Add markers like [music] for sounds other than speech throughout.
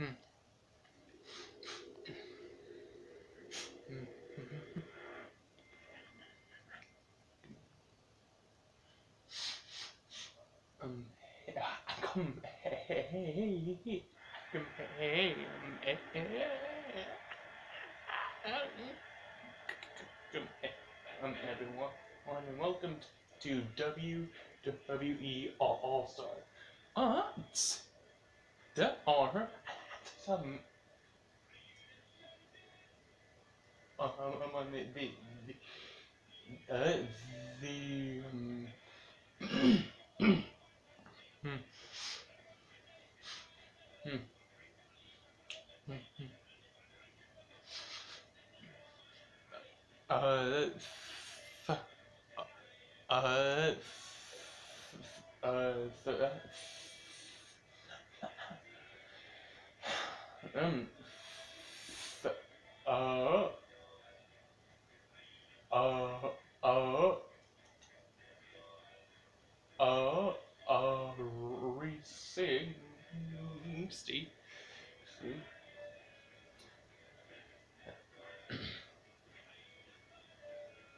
Um, come, hey, hey, come, hey, um, eh, eh, come, everyone, and welcome to WWE All, Star. Uh, the honor, some, Steve, Steve.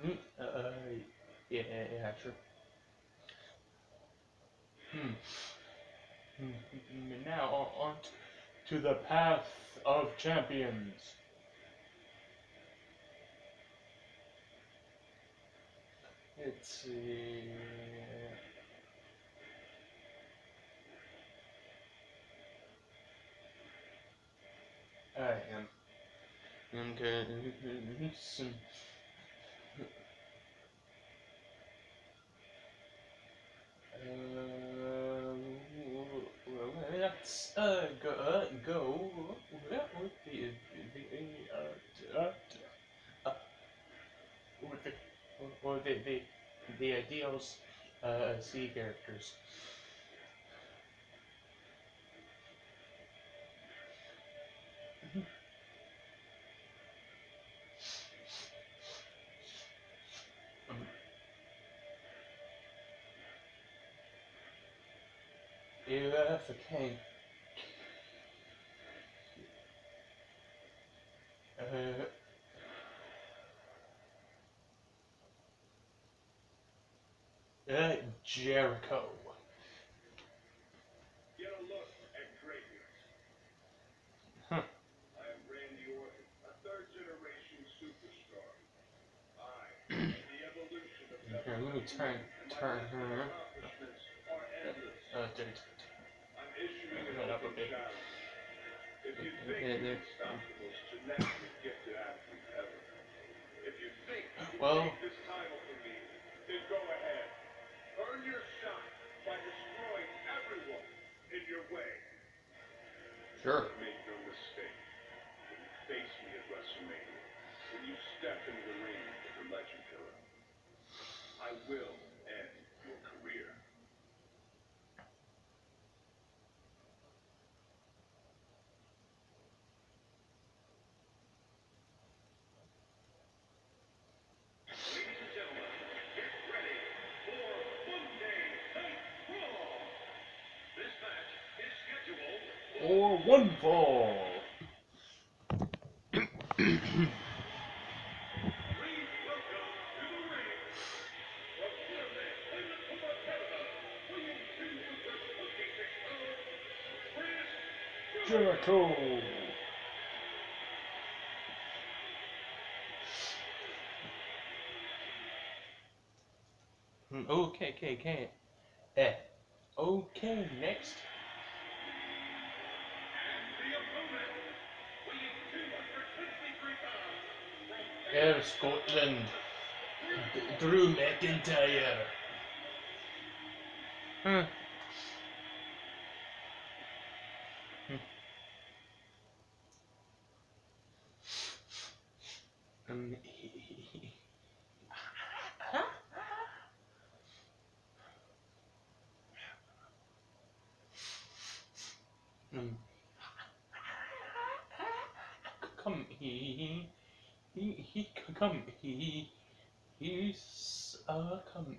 Mm, uh, yeah, yeah, sure. Hmm. Hmm. hmm, Now on on to the path of champions. Let's see. I am. I'm going some. Uh, let's uh, go, uh, go with the, the uh, uh, uh, the, or the, the, the ideals uh, C characters. If I can. Uh, uh, Jericho. Get a look at. Huh. I am Randy Orton, a third generation superstar. I [clears throat] am the evolution of Here, let me turn, turn her. accomplishments are endless. Dude. I'm issuing Turn an it up a bit. challenge. If you think Yeah, there. can stop the most genetically gifted athlete ever, if you think you can Well- take this title from me, then go ahead. Earn your shot by destroying everyone in your way. Sure. Make no mistake. When you face me at WrestleMania, when you step into the ring with the Legend Killer, I will end your career. Ladies and gentlemen, get ready for Monday Night Raw. This match is scheduled Or one fall. Please welcome to the ring from Winnipeg, Manitoba, Canada, weighing 226 one Chris Jericho. Hmm, Okay, okay, okay. Eh. Okay, next. Ayr Scotland. Drew McIntyre. Hmm. Um, um, come he he he come he he's uh come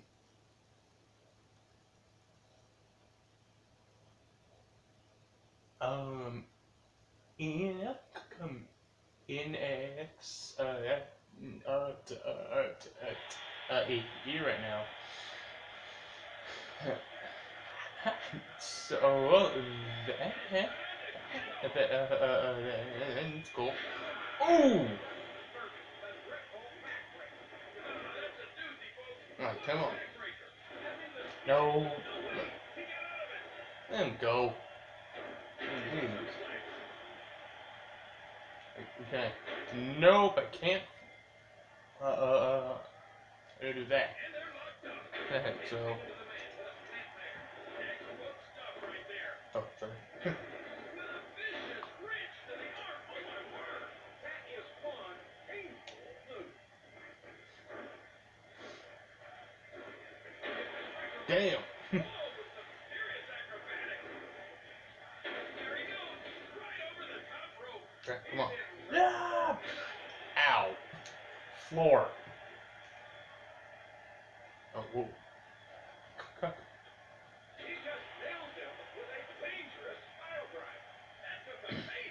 um in come in X uh uh uh uh uh, uh, E E right now. So uh, that uh, uh, uh, cool. Ooh! Oh, come on. No. Let him go. Okay. Nope, I can't. Uh, uh, uh. Do that. [laughs] so. Oh, sorry. Oh, whoa.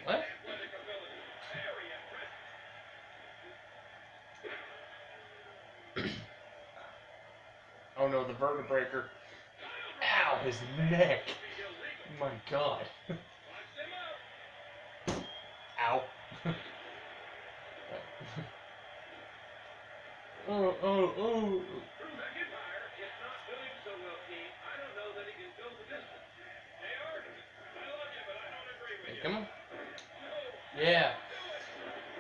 What? [coughs] Oh no, the vertebreaker. Ow, his neck. My god. [laughs] Ow. oh, oh, oh. Hey, come on. Yeah.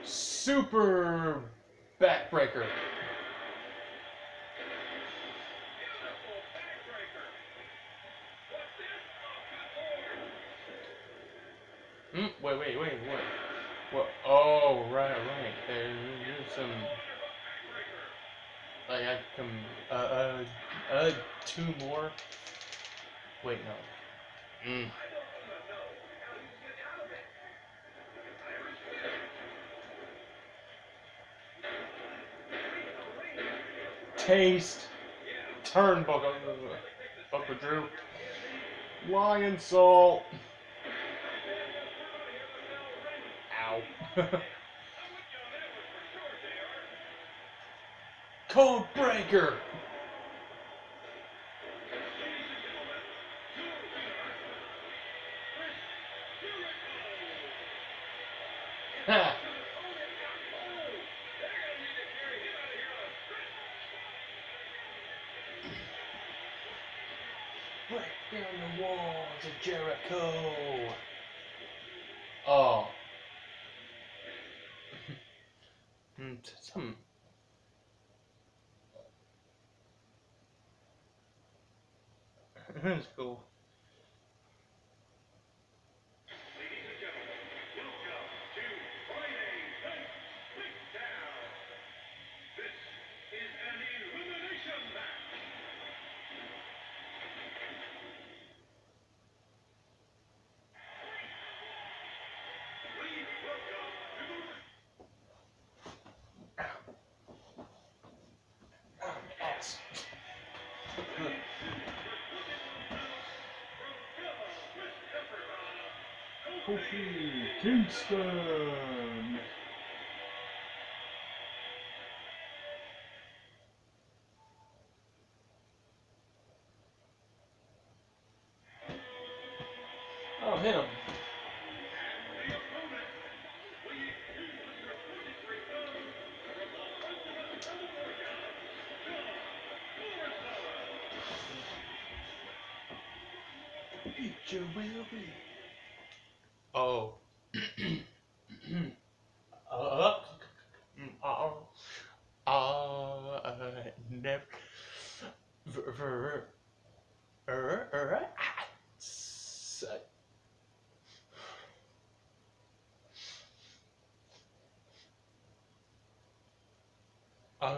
Super backbreaker. Hmm, wait, wait, wait, what? What? Oh, right, right. There's some. Like, I can. Uh, uh, uh, two more. Wait, no. Mm. Taste. Turnbuckle. Buckle Drew. Lionsault. Ow. [laughs] Code Breaker. Ha. Break down the walls of Jericho. Oh. Hmm, Kofi Kingston.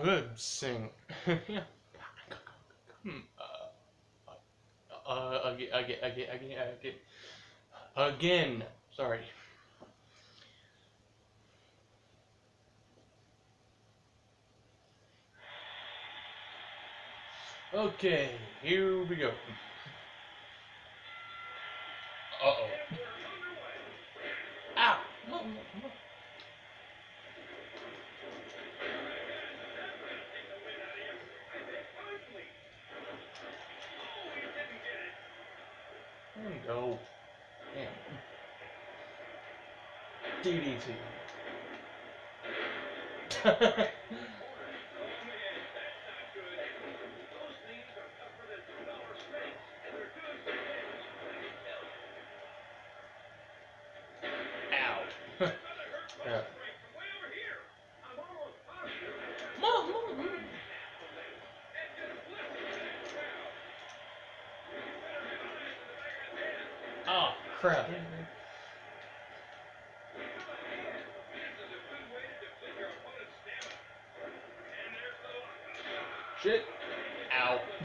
Could sing. yeah. Hmm, uh, uh, again, again, again, again, again. Again. Sorry. Okay, here we go. to you. [laughs]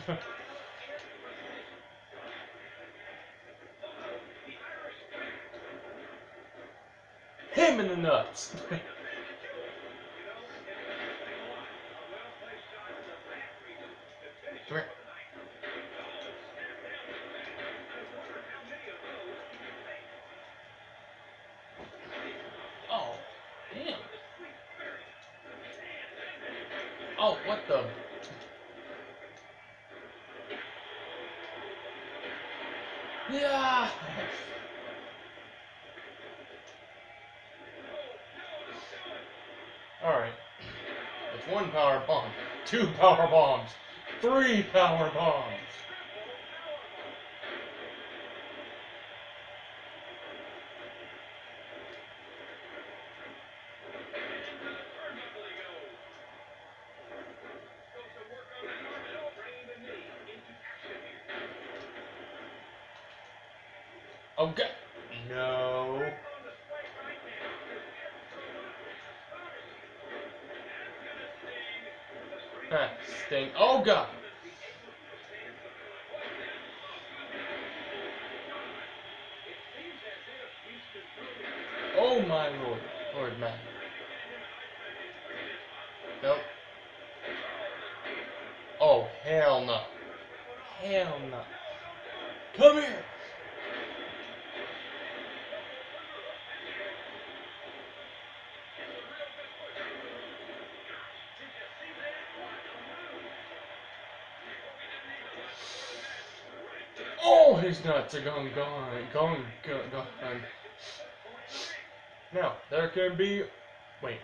[laughs] Him in the nuts. [laughs] Come here. Two power bombs, three power bombs. Oh my lord. Lord man. Nope. Oh hell no. Hell no. Come here. Oh, his nuts are gone, gone, gone, going, going. Now, there can be. Wait.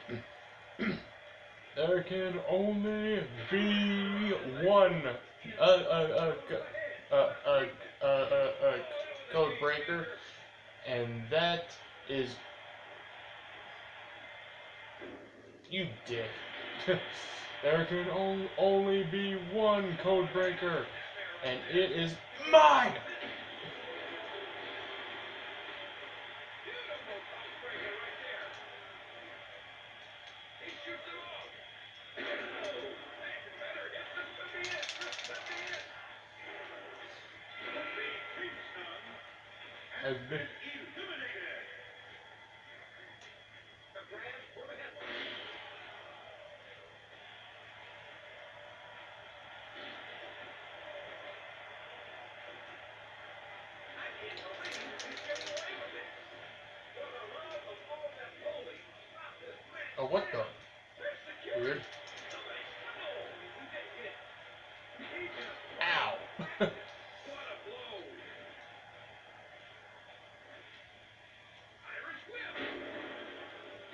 there can only be one. a a a a a codebreaker, and that is. You dick. [laughs] there can only be one codebreaker, and it is mine!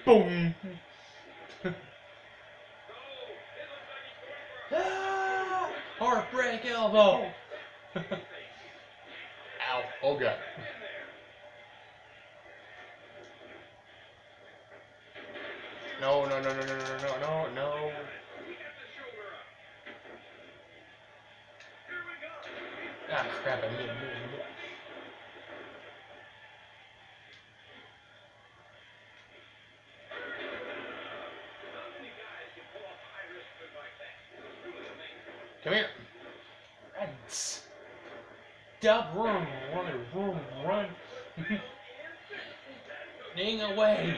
Boom! [laughs] Heartbreak elbow! [laughs] Ow! Oh god. Stop run, [laughs] run, run, run. Ning away.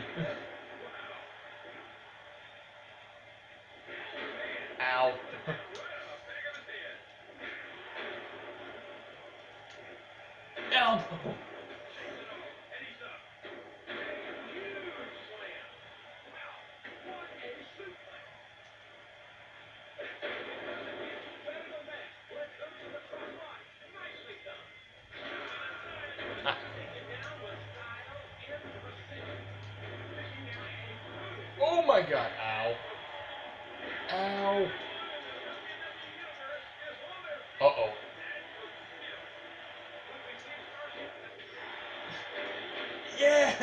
[laughs]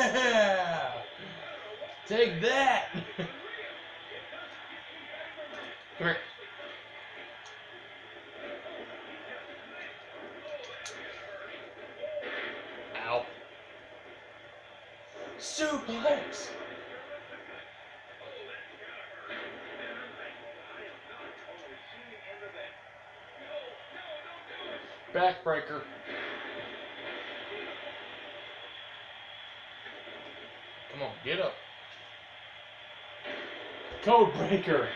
Take that! [laughs] Come here. Ow. Suplex! Backbreaker. Come on, get up. Codebreaker.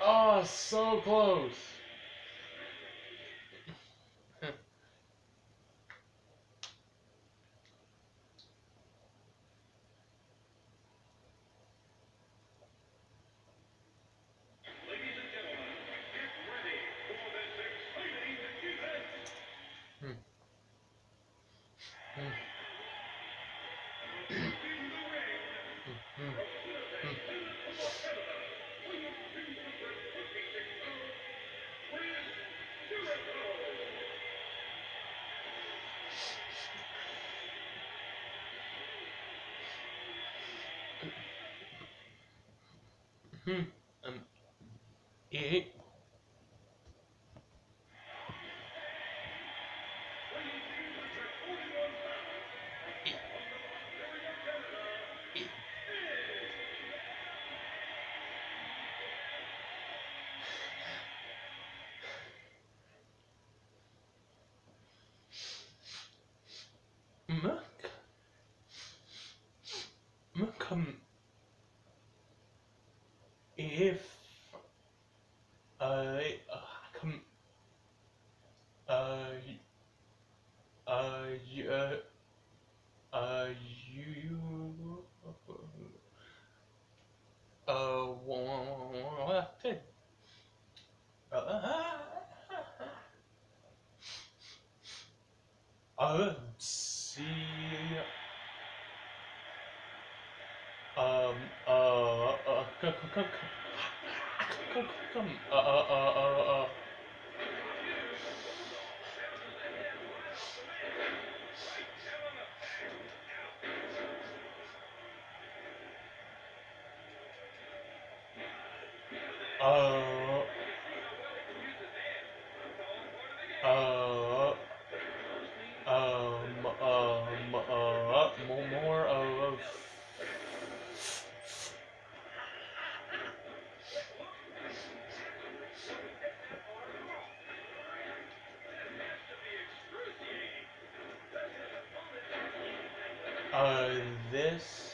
Oh, so close. Hmm. Um. Eh. If I uh, come uh uh you uh, uh you uh what uh uh see um uh uh come come come come uh uh uh uh uh uh uh um um uh more of uh this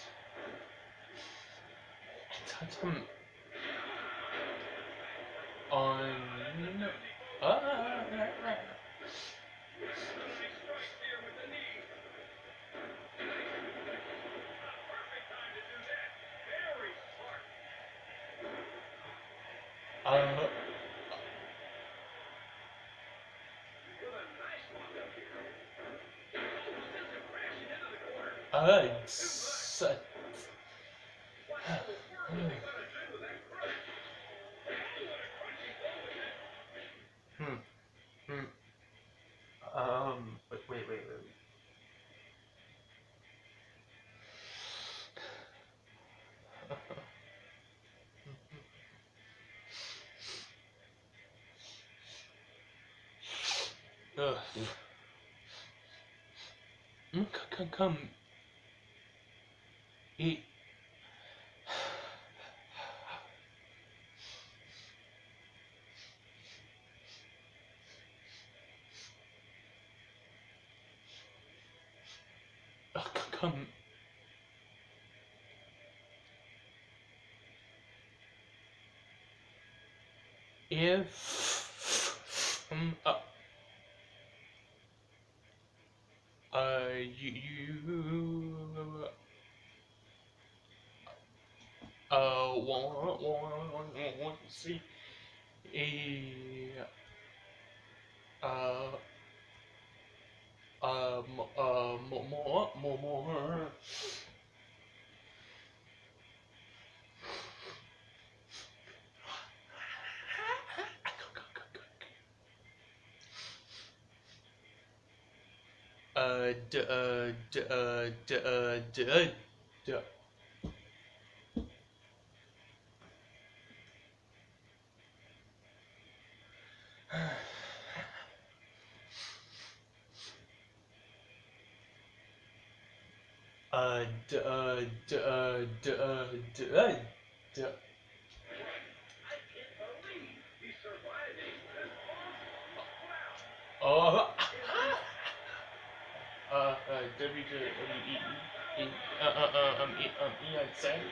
on uh, uh uh s- Hmm. Hmm. Um. Wait. Wait. Wait. Wait. Ugh. Mm, c- c- come. Eat. aussi. Et euh, euh, euh, moi, moi, moi, de, de, de, de, Uh, d, uh, d, uh, d, uh, d, uh, d. Oh, uh, uh, WWE, uh, uh, uh, um, um, Eon said,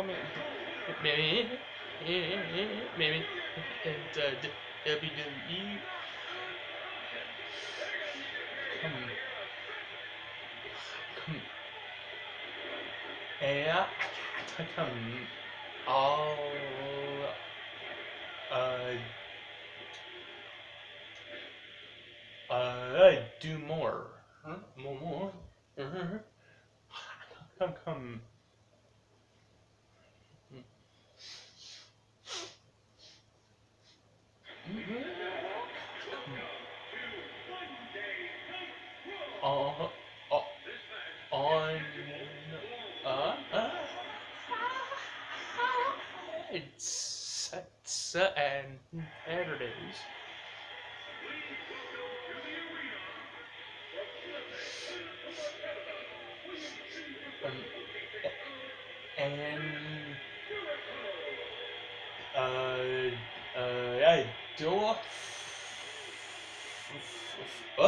comment, uh, come, yeah, come, all, uh, uh, do more, huh? More, more, uh-huh. come, come. On, on, uh, uh, uh, and Saturdays. Um, and uh, uh, I do. Uh,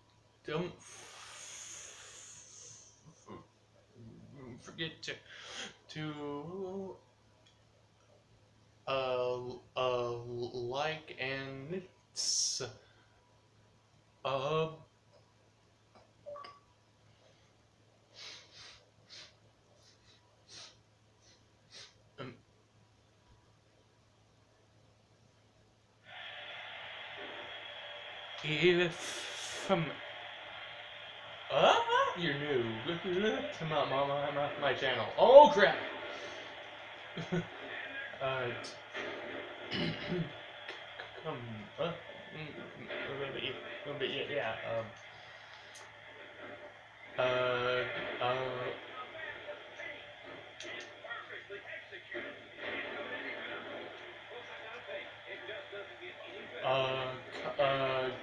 If um, uh, you're new, come on, mama, I'm on my channel. Oh crap! [laughs] uh, um, uh, but yeah, yeah, um, uh, uh. Uh, uh,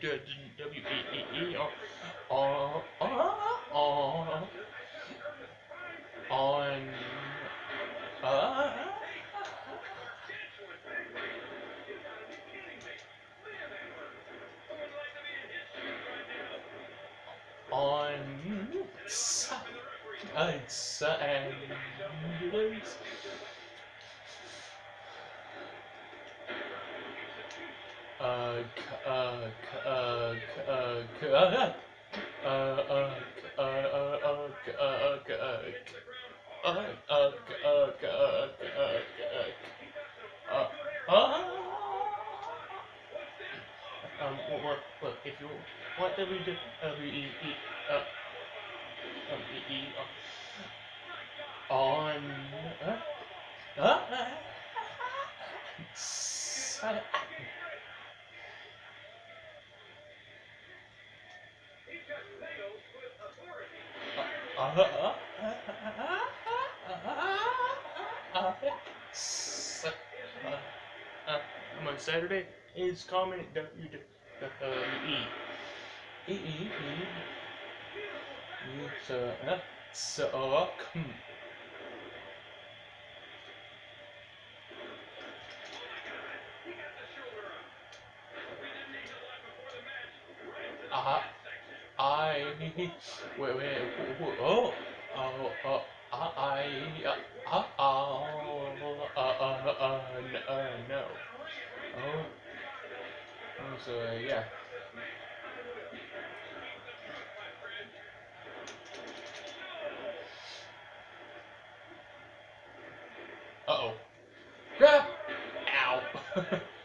W W E E E R R R on on on um, well, well, look, if you want W to W E E, uh, um, E E, uh, on, uh, uh, uh, s- uh, uh, uh, uh, uh, s- uh, uh, I'm on Saturday is comment W W E E. E E uh, uh, uh, I [laughs] wait wait oh oh oh I uh, uh, uh, uh, uh, uh, n- uh, no oh Oh, so uh, yeah. Uh oh. Grab! [laughs] Ow! [laughs]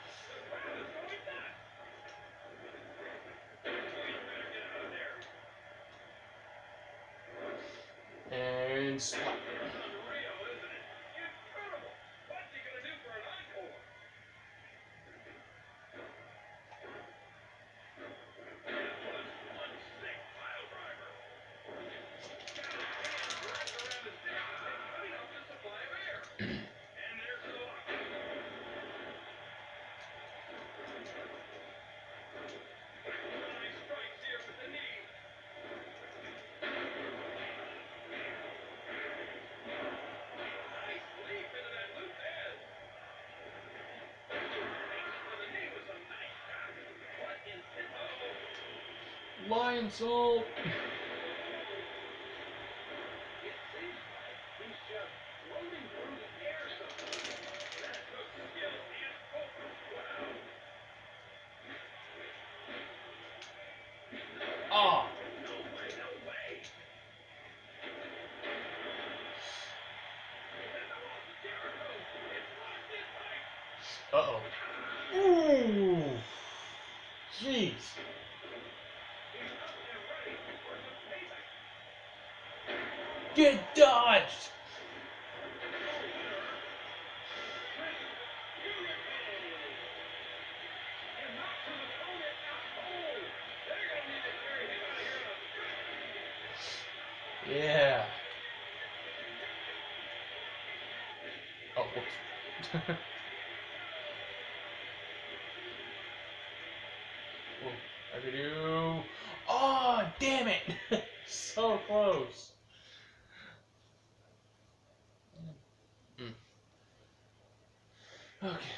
Lionsault! Ah! Uh oh. Ooh! Jeez! Get dodged! Mm. Okay.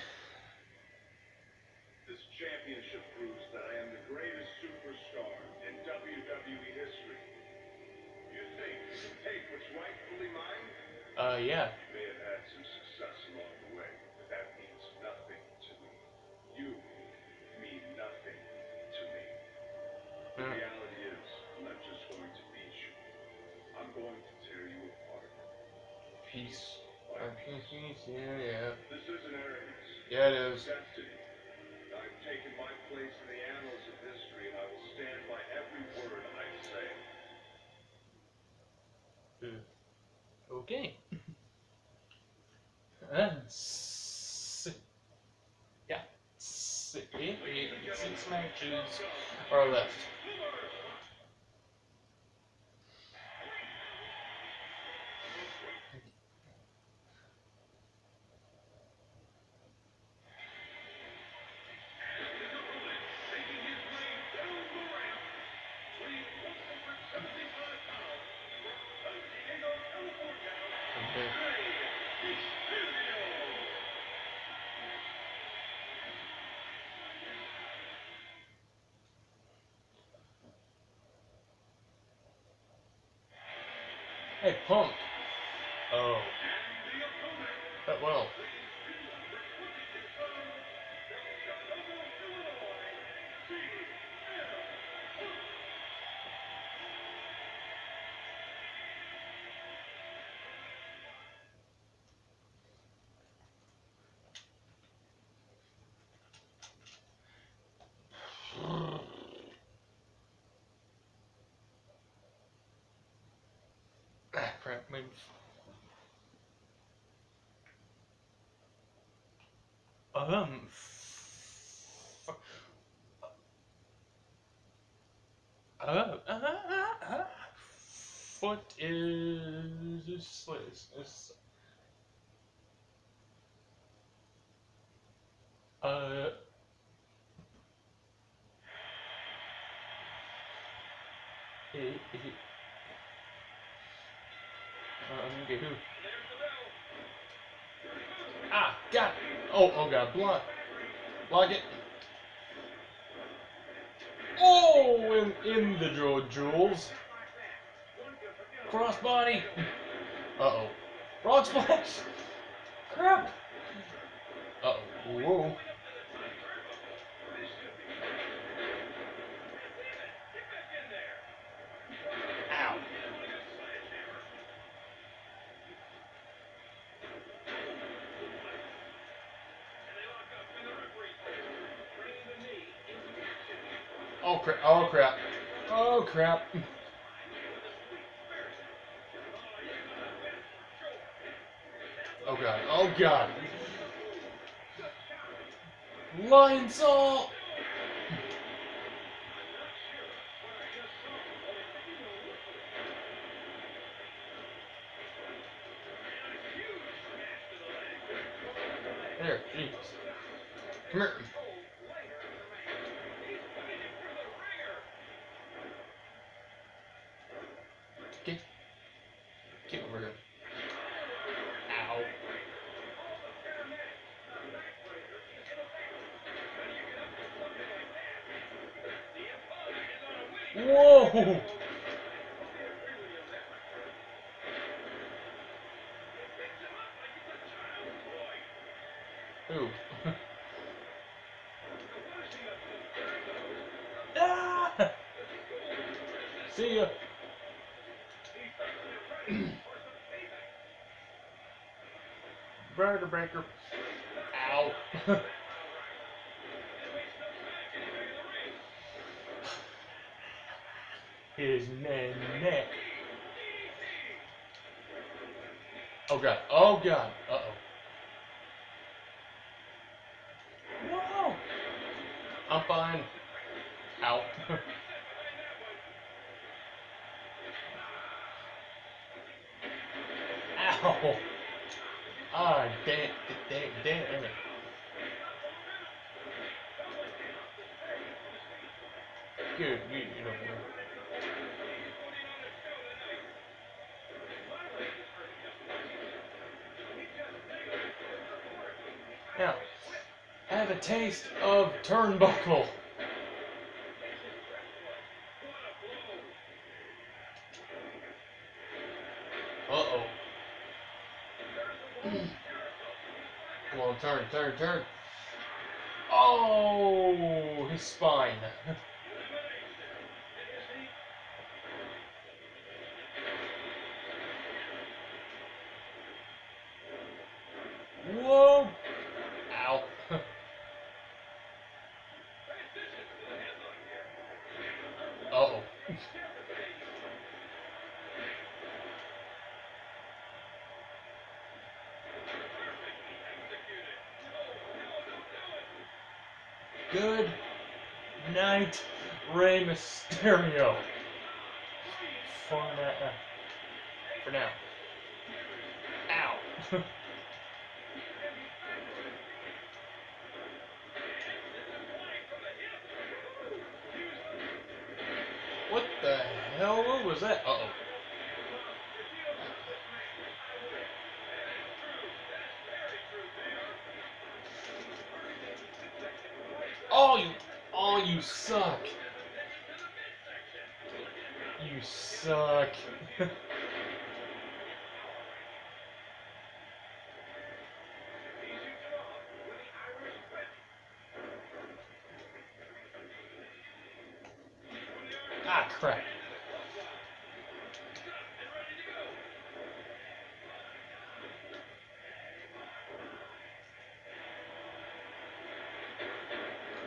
This championship proves that I am the greatest superstar in WWE history. You think you can take what's rightfully mine? Uh, yeah. Piece. peace, Yeah, yeah. This isn't arrogance. Yeah, It's is. I've taken my place in the annals of history, and I will stand by every word I say. Okay. [laughs] Uh, yeah. Eh, eh, six matches are left. Hey, crap, move. Um. Uh, uh, uh, uh, foot is is, is uh eh, eh, okay, who? Ah, God! Oh, oh God, block, block it. Oh, in, in the draw, Jules. Crossbody. Uh-oh. Wrong [laughs] spot. Crap. Uh-oh. Whoa. Crap! Oh god! Oh god! Lionsault! Here. Ow. Whoa! [laughs] Breaker. Ow. [laughs] His man neck. Oh god. Oh god. Uh oh. Whoa! I'm fine. Ow. Ow! Ah, damn, damn, damn. Now, have a taste of turnbuckle. Uh-oh. [clears throat] Come on, turn, turn, turn. Oh, his spine. [laughs] Whoa! Ow. Uh-oh. Good. Night Rey Mysterio. For now. For now. Ow. [laughs] what the hell what was that? Uh oh. Oh, you, oh, you suck. Suck. [laughs] ah, crap.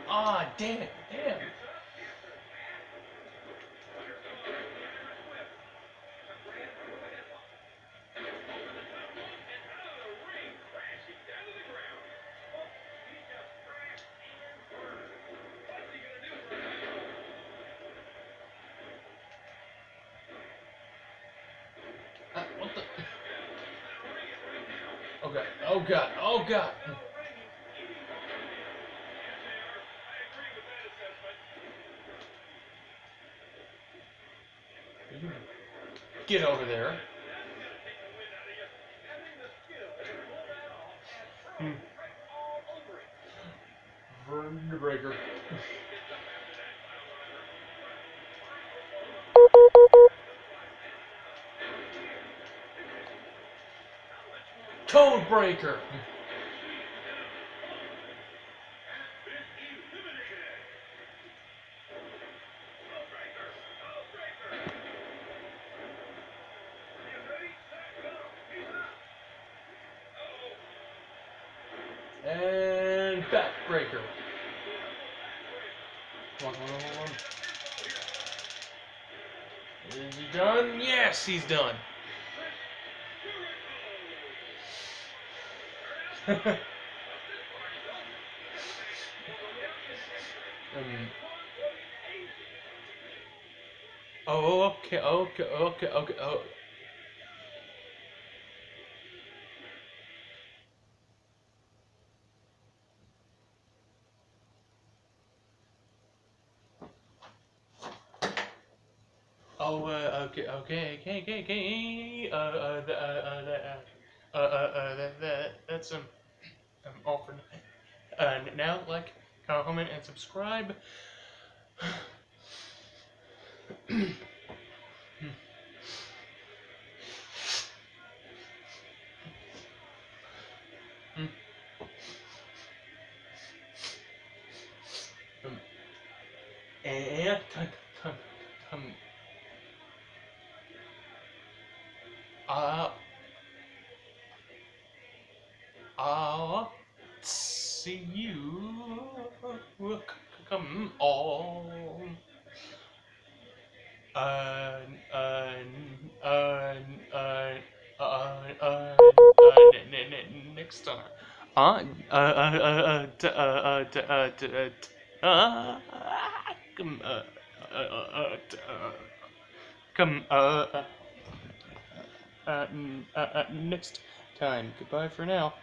Ah, damn it, Oh god, oh god, Get over there. Hmm. Vertebreaker. Codebreaker. And backbreaker. Is he done? Yes, he's done. Um, oh, okay, okay, okay, okay. Oh. Oh, uh, okay, okay, okay, okay, okay. Uh, uh, the, uh, uh, the, uh, uh, uh, uh, that, that, that's um, um, all for uh, now. Like, comment, and subscribe. come come next time. Goodbye for now.